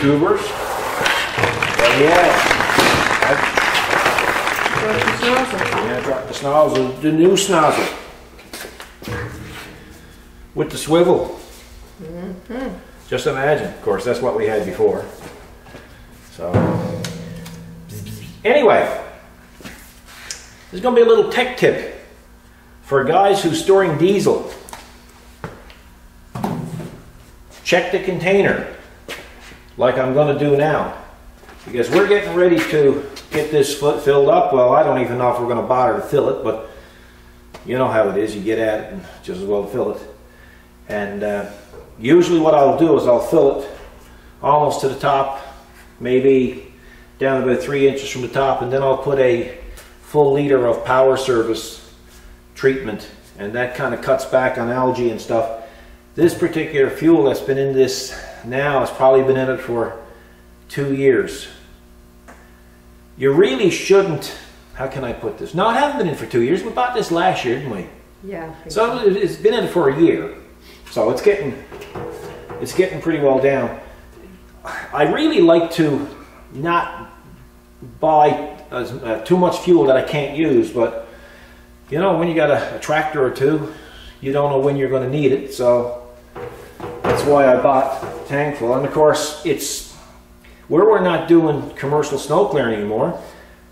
YouTubers. But yeah, Broke the nozzle. yeah, I dropped the snozzle, the new snozzle. With the swivel. Mm -hmm. Just imagine, of course, that's what we had before. So, anyway, this is going to be a little tech tip for guys who's storing diesel. Check the container, like I'm going to do now, because we're getting ready to get this foot filled up. Well, I don't even know if we're going to bother to fill it, but you know how it is. You get at it and just as well fill it. And uh, usually what I'll do is I'll fill it almost to the top, maybe down about three inches from the top, and then I'll put a full liter of power service treatment, and that kind of cuts back on algae and stuff. This particular fuel that's been in this now has probably been in it for two years. You really shouldn't, how can I put this? No, it hasn't been in for two years. We bought this last year, didn't we? Yeah. So it- it's been in it for a year. So it's getting it's getting pretty well down. I really like to not buy as, uh, too much fuel that I can't use, but you know when you got a, a tractor or two, you don't know when you're going to need it. So that's why I bought tank full. And of course, it's where we're not doing commercial snow clearing anymore.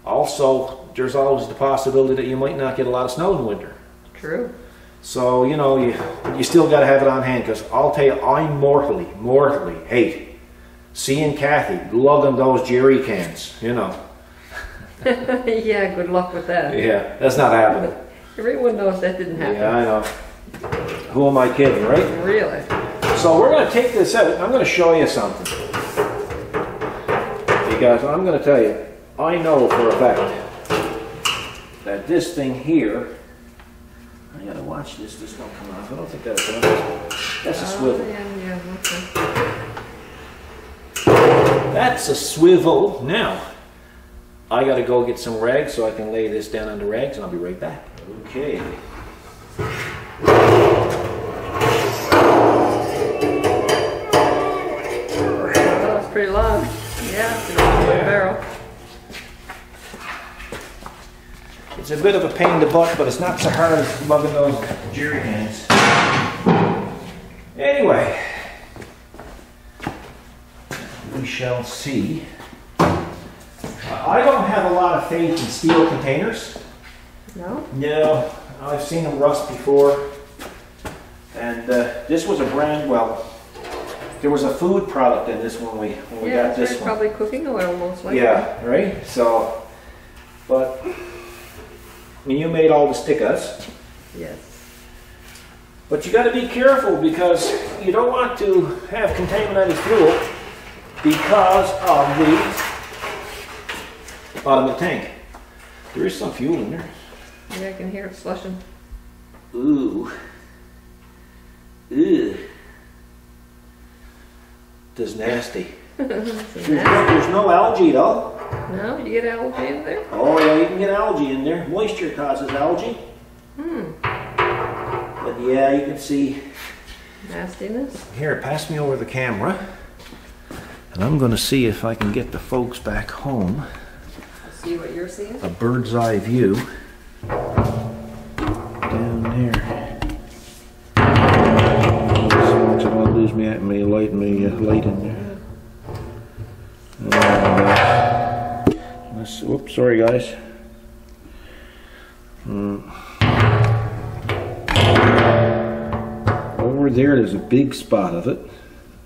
Also, there's always the possibility that you might not get a lot of snow in winter. True. So, you know, you, you still got to have it on hand because I'll tell you, I mortally, mortally hate seeing Kathy lugging those jerry cans, you know. yeah, good luck with that. Yeah, that's not happening. Everyone knows that didn't happen. Yeah, I know. Who am I kidding, right? Really? So we're going to take this out. I'm going to show you something. Because I'm going to tell you, I know for a fact that this thing here, I got to watch this, this don't come off. I don't think that's, that's a Oh, yeah, yeah, okay. That's a swivel. Now, I gotta go get some rags so I can lay this down on the rags and I'll be right back. Okay. Oh, that was pretty long. Yeah, it's a Yeah. barrel. It's a bit of a pain in the butt, but it's not so hard as lugging those jerry cans. Anyway, we shall see. I don't have a lot of faith in steel containers. No? No, I've seen them rust before. And uh, this was a brand, well, there was a food product in this when we, when we Yeah, got this one. It's probably cooking oil most likely. Yeah, right? So, but, I mean, you made all the stickers, Yes. but you gotta be careful because you don't want to have contaminated fuel because of the bottom of the tank. There is some fuel in there. Yeah, I can hear it slushing. Ooh. Ew. That's nasty. It's There's nasty. no, there's no algae though. No, you get algae in there? Oh yeah, you can get algae in there. Moisture causes algae. Hmm. But yeah, you can see. Nastiness. Here, pass me over the camera. And I'm going to see if I can get the folks back home See what you're seeing? a bird's eye view down there. Me me light me uh, light in there. Uh, let's, whoops, sorry guys. Hmm. Over there, there's a big spot of it.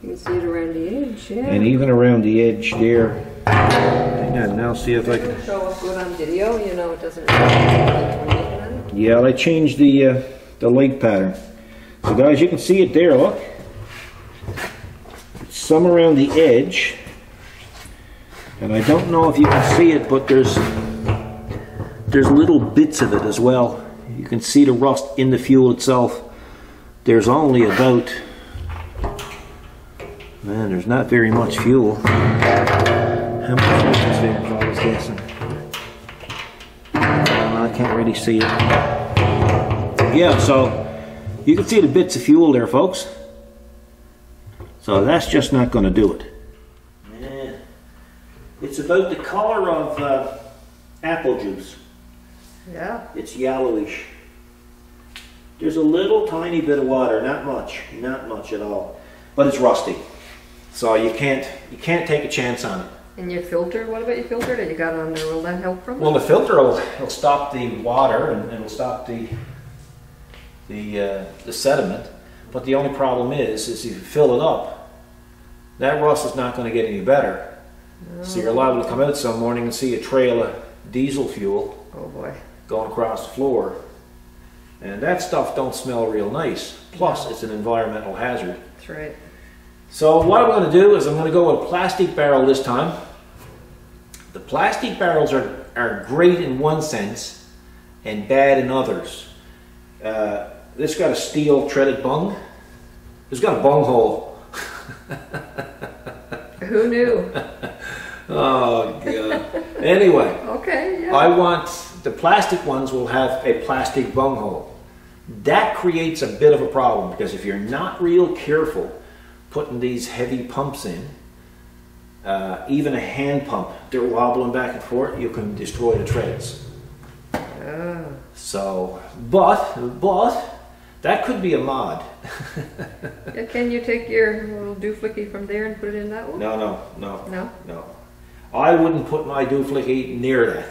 You can see it around the edge, yeah. And even around the edge there. Hang on, now see if I can. Show up good on video, you know, it doesn't really when looking. Yeah, I changed the uh, the light pattern. So guys, you can see it there, look. Some around the edge. And I don't know if you can see it, but there's there's little bits of it as well. You can see the rust in the fuel itself. There's only about man, there's not very much fuel. How much fuel is there if I was guessing? I can't really see it. Yeah, so you can see the bits of fuel there, folks. So that's just not going to do it. It's about the color of uh, apple juice. Yeah. It's yellowish. There's a little tiny bit of water, not much, not much at all, but it's rusty. So you can't you can't take a chance on it. And your filter, what about your filter that you got on there? Will that help from Well, it? the filter will, will stop the water and it'll stop the the uh, the sediment. But the only problem is, is if you fill it up, that rust is not going to get any better. So you're liable to come out some morning and see a trail of diesel fuel Oh boy. going across the floor. And that stuff don't smell real nice. Plus, it's an environmental hazard. That's right. So what I'm going to do is I'm going to go with a plastic barrel this time. The plastic barrels are, are great in one sense and bad in others. Uh, this got a steel threaded bung. It's got a bung hole. Who knew? Oh god. anyway, Okay, yeah. I want the plastic ones will have a plastic bung hole. That creates a bit of a problem because if you're not real careful putting these heavy pumps in, uh, even a hand pump, they're wobbling back and forth, you can destroy the treads. Oh. So, but, but, that could be a mod. Yeah, can you take your little dooflicky from there and put it in that one? No, no, no, No? no. I wouldn't put my dooflicky near that.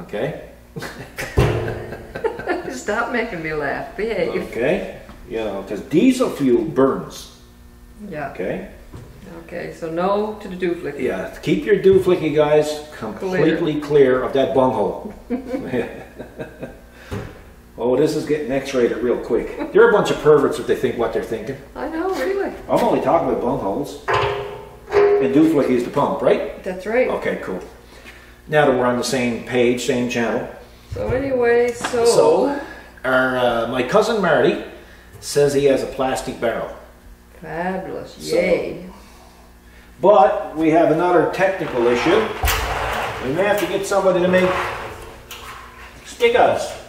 Okay? Stop making me laugh. Behave. Okay? You know, because diesel fuel burns. Yeah. Okay? Okay, so no to the dooflicky. Yeah, keep your dooflicky guys completely clear, of that bunghole. oh, this is getting x-rated real quick. They're a bunch of perverts if they think what they're thinking. I know, really. I'm only talking about bungholes. And dudes dooflicky is the pump, right? That's right. Okay, cool. Now that we're on the same page, same channel. So anyway, so, So, our, uh, my cousin Marty says he has a plastic barrel. fabulous. So- Yay. But we have another technical issue. We may have to get somebody to make stickers.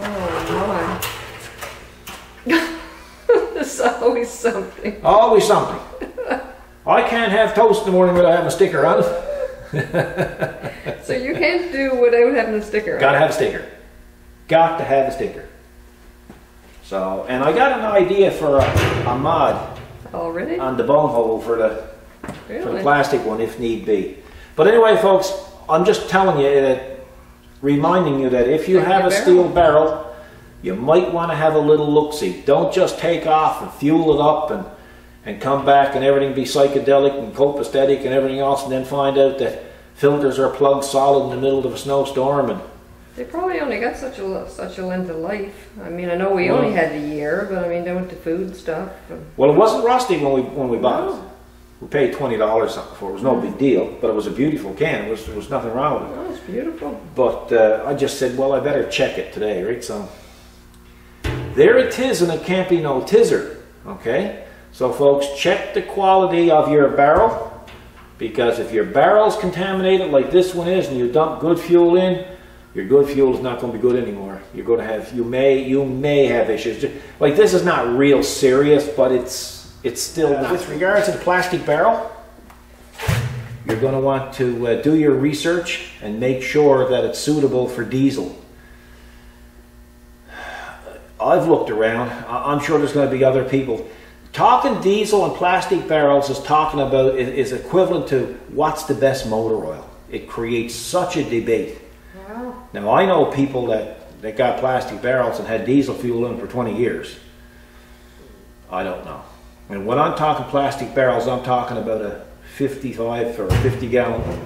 Oh my. There's always something. Always something. I can't have toast in the morning without having a sticker on. So you can't do without having a sticker Gotta on. have a sticker. Got to have a sticker. So, and I got an idea for a, a mod oh, Already? on the bone hole for the for the plastic one if need be. But anyway, folks, I'm just telling you that, reminding you that if you Like have a steel barrel, you might want to have a little look-see. Don't just take off and fuel it up and, and come back and everything be psychedelic and copacetic and everything else and then find out that filters are plugged solid in the middle of a snowstorm and They probably only got such a such a length of life. I mean, I know we Well- only had a year, but I mean, they went to food stuff. And, well it wasn't rusty when we when we bought it. We paid twenty dollars something for it. It was no big deal, but it was a beautiful can. It was there was nothing wrong with it. oh, it's beautiful. But uh, I just said, well, I better check it today, right? So there it is, and it can't be no tizzer. Okay? So, folks, check the quality of your barrel because if your barrel's contaminated like this one is, and you dump good fuel in, your good fuel is not going to be good anymore. You're going to have you may you may have issues. Like this is not real serious, but it's it's still. With regards to the plastic barrel, you're going to want to uh, do your research and make sure that it's suitable for diesel. I've looked around. I- I'm sure there's going to be other people. Talking diesel and plastic barrels is talking about is is equivalent to what's the best motor oil. It creates such a debate. Wow. Now I know people that, that got plastic barrels and had diesel fuel in for 20 years. I don't know. And when I'm talking plastic barrels, I'm talking about a 55 or 50 gallon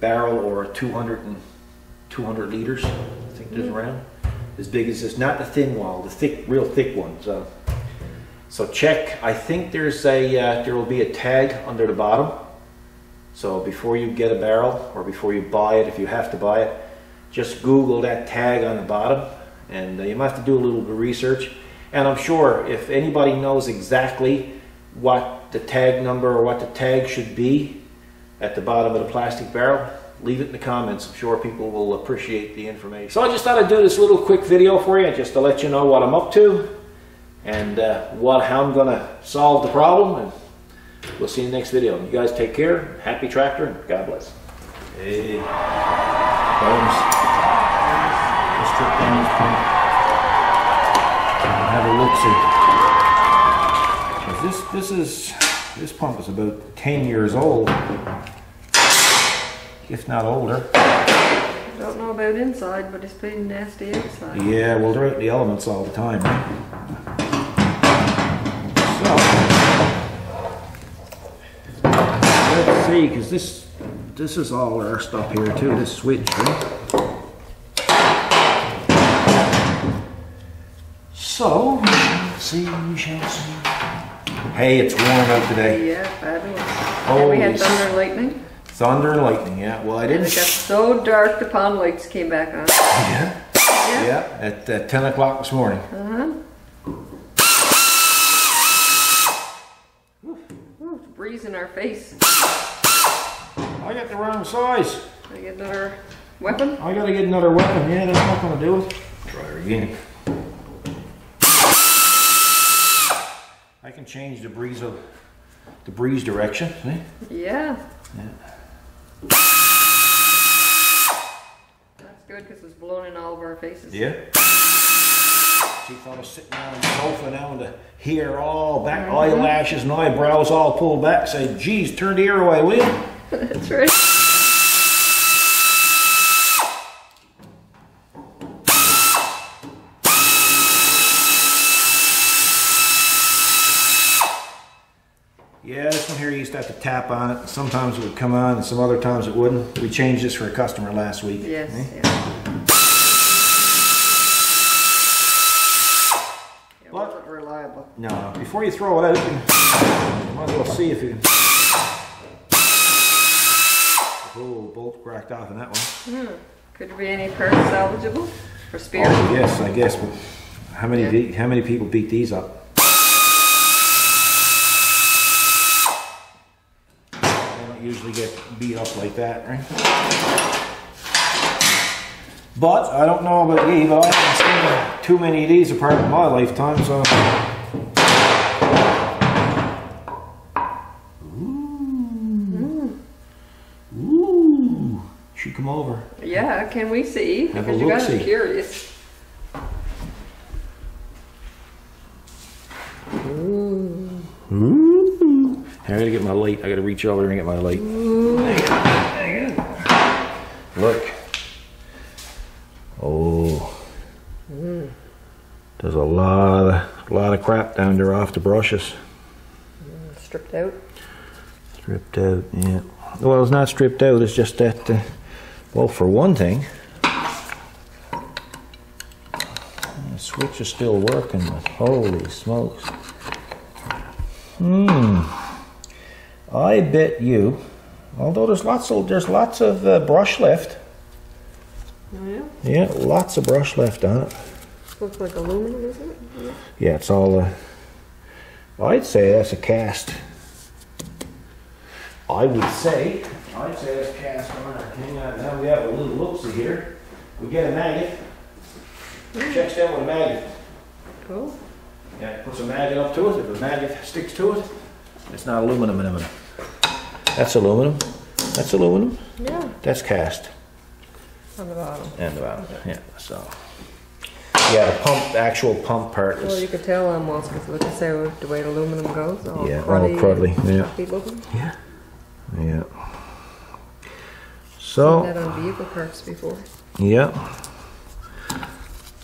barrel or a 200 and 200 liters. I think there's around as big as this. Not the thin wall, the thick, real thick one. So, so check. I think there's a uh, there will be a tag under the bottom. So before you get a barrel or before you buy it, if you have to buy it, just Google that tag on the bottom, and uh, you might have to do a little bit of research. And I'm sure if anybody knows exactly what the tag number or what the tag should be at the bottom of the plastic barrel, leave it in the comments. I'm sure people will appreciate the information. So I just thought I'd do this little quick video for you, just to let you know what I'm up to and uh, what how I'm going to solve the problem. And We'll see you in the next video. You guys take care. Happy tractor and God bless. Hey, Bones. Pump. And Have a look see. This this is this pump is about 10 years old, if not older. Don't know about inside, but it's pretty nasty outside. Yeah, well, they're out in the elements all the time. So, let's see, because this this is all our stuff here too. This switch, right? So, let's see, we shall see. Hey, it's warm out today. Yeah, fabulous. And we Holy had s- thunder and lightning. Thunder and lightning. Yeah. Well, I And it didn't. got so dark the pond lights came back on. Yeah. Yeah. Yeah. At, at 10 o'clock this morning. Uh-huh. Ooh, it's breeze in our face. I got the wrong size. I get another weapon. I gotta get another weapon. Yeah, that's not gonna do it. Try her again. Can change the breeze of the breeze direction. Eh? See? Yeah. That's good because it's blowing in all of our faces. Yeah. She thought I was sitting on the sofa now and the hair all back, mm-hmm. eyelashes and eyebrows all pulled back. Say, geez, turn the hair away, will you? That's right. Yeah, this one here used to tap on it. Sometimes it would come on and some other times it wouldn't. We changed this for a customer last week. Yes. Eh? Yeah. What? wasn't reliable. No, before you throw it out, you might as well see if you can. Oh, bolt cracked off in that one. Could there be any parts salvageable for spare? Oh, yes, I guess, but how many, Yeah. how many people beat these up? Don't usually get beat up like that, right? But I don't know about you, but I haven't seen too many of these apart in my lifetime, so. Ooh. Ooh. Should come over. Yeah, can we see? Have Because you guys are curious. Ooh. I gotta get my light. I gotta reach over and get my light. Look. Oh. There's a lot of lot of crap down there off the brushes. Stripped out. Stripped out, yeah. Well, it's not stripped out. It's just that. Uh, well, for one thing, the switch is still working. But holy smokes! Hmm. I bet you. Although there's lots of there's lots of uh, brush left. Oh, yeah. Yeah, lots of brush left on it. Looks like aluminum, isn't it? Yeah. Yeah, it's all. Uh, I'd say that's a cast. I would say. I'd say that's cast iron. Hang on, now we have a little look here. We get a magnet. Checks down with a magnet. Cool. Yeah, puts a magnet up to it. If the magnet sticks to it, it's not aluminum anymore. That's aluminum. That's aluminum. Yeah, That's cast. on the bottom. And the bottom. Yeah. So. Yeah, the pump, actual pump part Well, you is. could tell almost because look at how the way the aluminum goes. All Yeah, all cruddy, cruddy, yeah. choppy looking. Yeah. Yeah. Seen So. that on vehicle parts before. Yeah.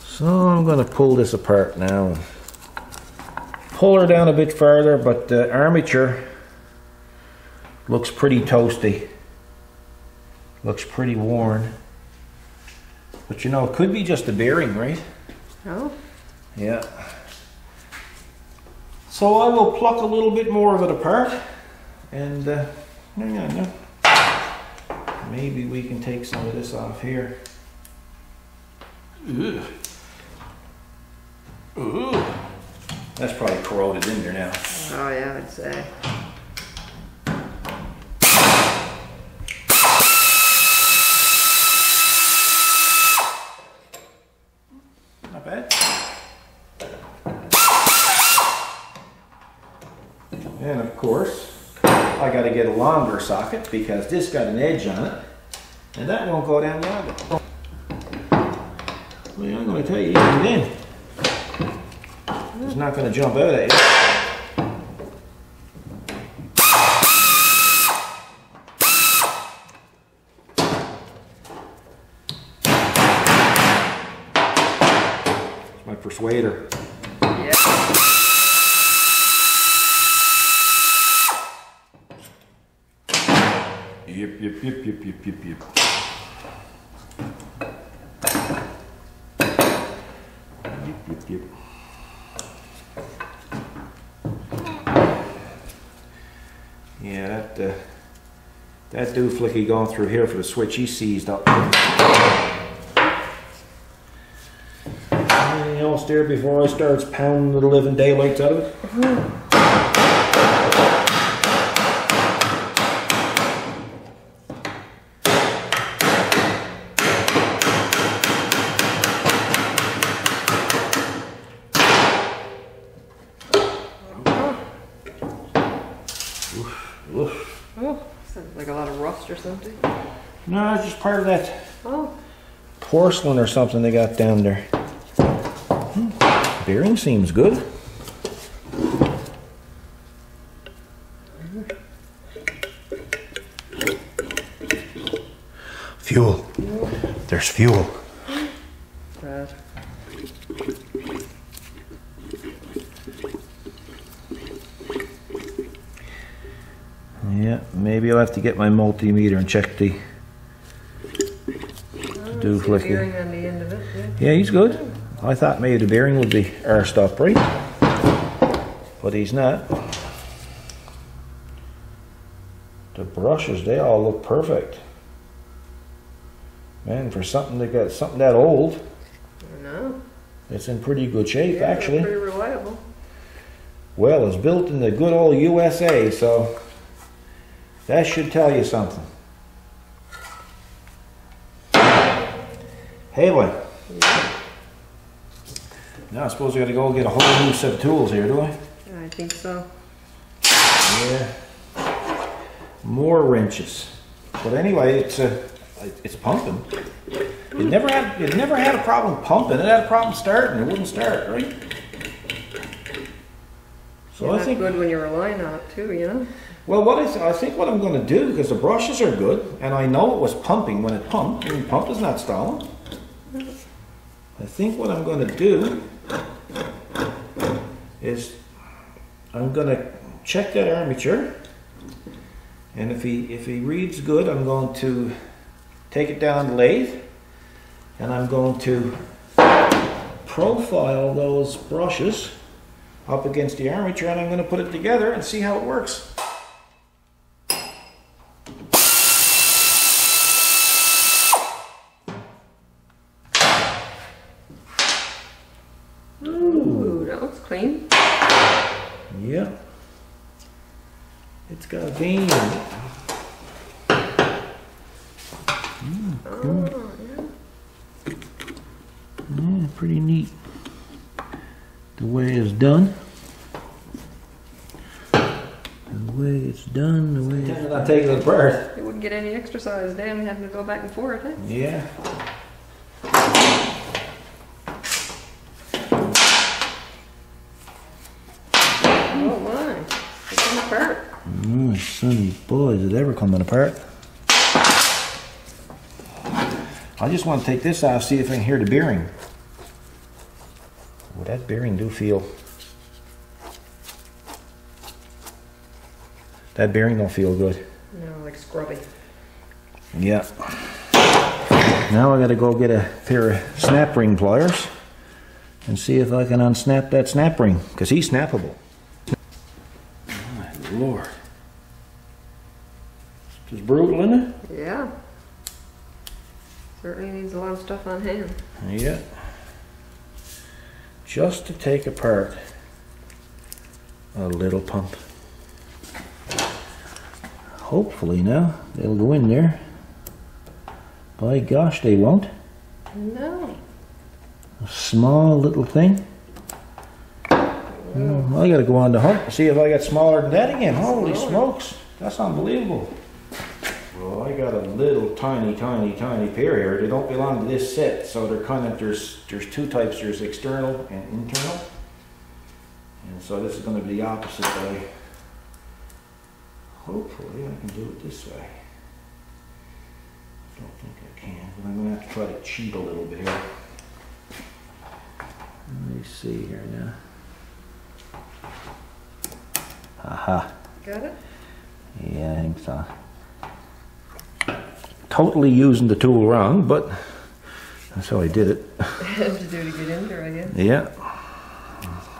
So I'm going to pull this apart now. and Pull her down a bit further, but the armature looks pretty toasty. Looks pretty worn. But you know, it could be just the bearing, right? Oh, Yeah. So I will pluck a little bit more of it apart and uh, hang on now. Maybe we can take some of this off here. Ugh. Ooh. That's probably corroded in there now. oh yeah, I'd say. Not bad. And of course, I gotta get a longer socket because this got an edge on it. And that won't go down the other. Well, I'm gonna tell you, even then, it's not gonna jump out at you. My persuader. Yeah. Yep, yep, yep, yep, yep, yep, yep. Yep, yep, yep. Yeah, that, uh, that dooflicky going through here for the switch, he seized up. Anything else there before I starts pounding the living daylights out of it? Oof. Oh, sounds like a lot of rust or something. No, it's just part of that Oh, porcelain or something they got down there. Hmm. Bearing seems good. Fuel. There's fuel. bad. Yeah, maybe I'll have to get my multimeter and check the. Do flicky. bearing on the end of it. Yeah. Yeah, he's good. I thought maybe the bearing would be arsed up right, but he's not. The brushes, they all look perfect. Man, for something that got something that old, I know. it's in pretty good shape Yeah, actually. Pretty reliable. Well, it's built in the good old USA, so that should tell you something. Hey, what? Now I suppose we gotta go get a whole new set of tools here, do I? I think so. Yeah. More wrenches. But anyway, it's uh, it's pumping. It never had it never had a problem pumping. It had a problem starting. It wouldn't start, right? So Yeah, I that's think good when you're relying on it too, you know? Well, what I, th- I think what I'm going to do because the brushes are good, and I know it was pumping when it pumped. and pump is not stalling. I think what I'm going to do is I'm going to check that armature, and if he if he reads good, I'm going to take it down the lathe, and I'm going to profile those brushes up against the armature, and I'm going to put it together and see how it works. Ooh, that looks clean. Yeah. It's got a vein in it. Oh, yeah. Yeah, pretty neat. The way it's done. The way it's done, the way it's... Not taking it apart. It wouldn't get any exercise then having to go back and forth, eh? Yeah. Oh my. It's coming apart. Oh, sonny boy, is it ever coming apart? I just want to take this out, see if I can hear the bearing. Well, that bearing do feel. That bearing don't feel good. No, like scrubby. Yeah. Now I gotta go get a pair of snap ring pliers and see if I can unsnap that snap ring, because he's snappable. My lord. It's brutal, isn't it? Yeah. Certainly needs a lot of stuff on hand. Yeah. Just to take apart a little pump. Hopefully now they'll go in there. By gosh, they won't. No. A small little thing. I gotta go on the hunt and see if I got smaller than that again. Holy smokes. That's unbelievable. Well, I got a little tiny, tiny, tiny pair here. They don't belong to this set, so they're kind of there's there's two types. There's external and internal, and so this is going to be the opposite way. Hopefully, I can do it this way. I don't think I can, but I'm going to have to try to cheat a little bit here. Let me see here now. Aha. Got it? Yeah, I think so. Totally using the tool wrong, but that's how I did it. Have to do to get in there, I guess. Yeah.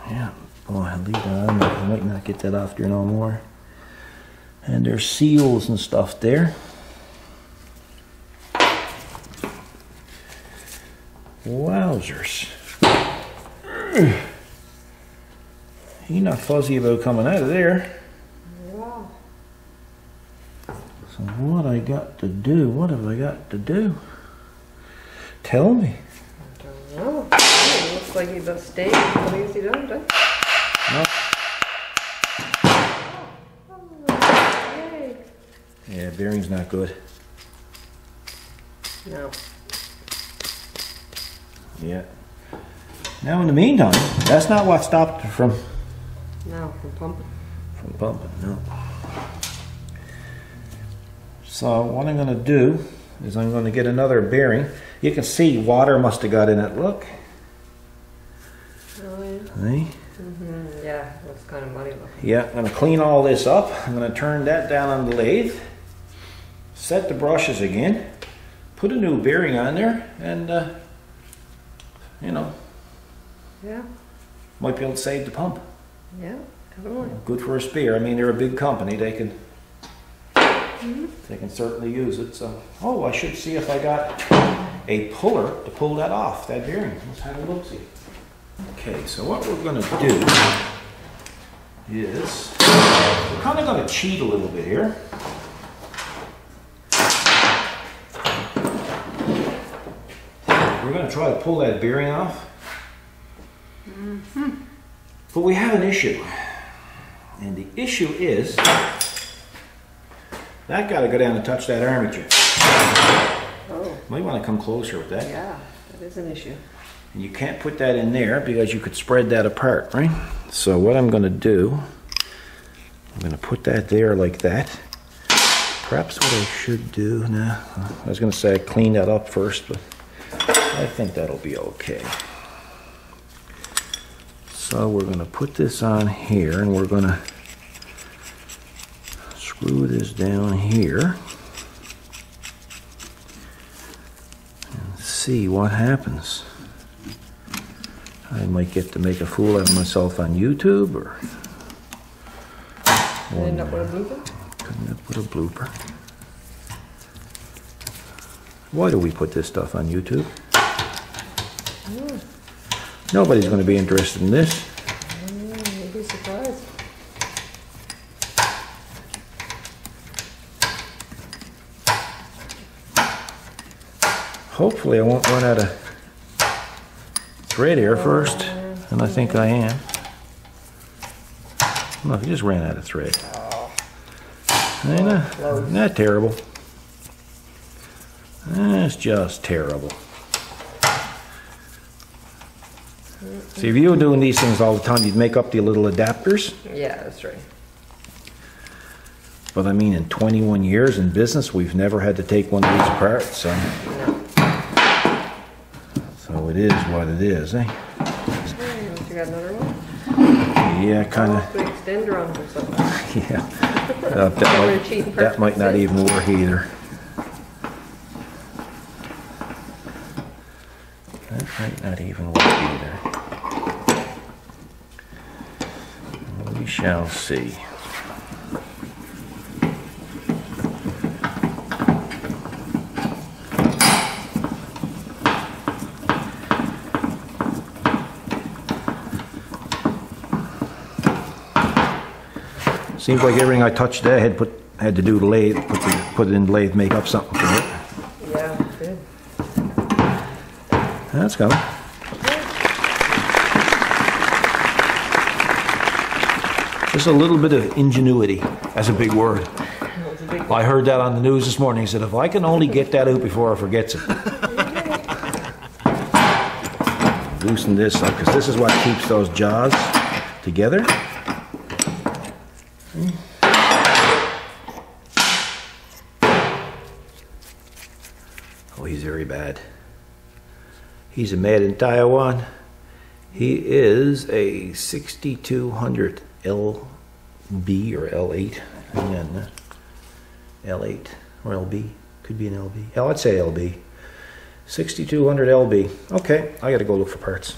Yeah. Boy, I leave that on. I might not get that off there no more. And there's seals and stuff there. Wowzers. He's not fuzzy about coming out of there. Wow. So what I got to do? What have I got to do? Tell me. I don't know. It looks like he's staying. What do you see done? Done? No. Oh. Yeah, bearing's not good. No. Yeah. Now in the meantime, that's not what stopped from No, from pumping. from pumping. No. So what I'm going to do is I'm going to get another bearing. You can see water must have got in it. Look. Oh, yeah. See? hmm Yeah, looks kind of muddy looking. Yeah, I'm going to clean all this up. I'm going to turn that down on the lathe. Set the brushes again. Put a new bearing on there, and uh, you know Yeah, might be able to save the pump. yeah, definitely. Good for a spear. I mean, they're a big company. They can they can certainly use it. So, oh, I should see if I got a puller to pull that off that bearing. Let's have a look see. Okay, so what we're going to do is we're kind of going to cheat a little bit here. We're going to try to pull that bearing off. Mm-hmm. But we have an issue. And the issue is that got to go down and touch that armature. Oh, Might want to come closer with that. yeah, that is an issue. And you can't put that in there because you could spread that apart, right? So what I'm going to do, I'm going to put that there like that. Perhaps what I should do now, I was going to say I clean that up first, but I think that'll be okay. So we're going to put this on here and we're going to screw this down here and see what happens. I might get to make a fool out of myself on YouTube or End up with a blooper? couldn't have put a blooper. Why do we put this stuff on YouTube? Nobody's going to be interested in this. Mm, you'd be surprised. Hopefully I won't run out of thread here first, and I think I am. No, I just ran out of thread. Ain't that, terrible? That's just terrible. See, if you were doing these things all the time, you'd make up the little adapters. Yeah, that's right. But I mean, in 21 years in business, we've never had to take one of these apart, so. No. It is what it is, eh? You got another one? Yeah, kinda, put extender on or something. yeah. Uh, That might, that might not even work either. That might not even work either. We shall see. Seems like everything I touched there had put, had to do the lathe, put, the, put it in the lathe, make up something for it. Yeah, good. That's coming. Just a little bit of ingenuity. That's a big word. a big I heard that on the news this morning. He said, if I can only get that out before I forgets it. Loosen this up, because this is what keeps those jaws together. Oh, he's very bad. He's a man in Taiwan. He is a 6200 LB or L8. Hang on. uh, L8 or LB. Could be an LB. I'd say LB. 6200 LB. Okay, I gotta go look for parts.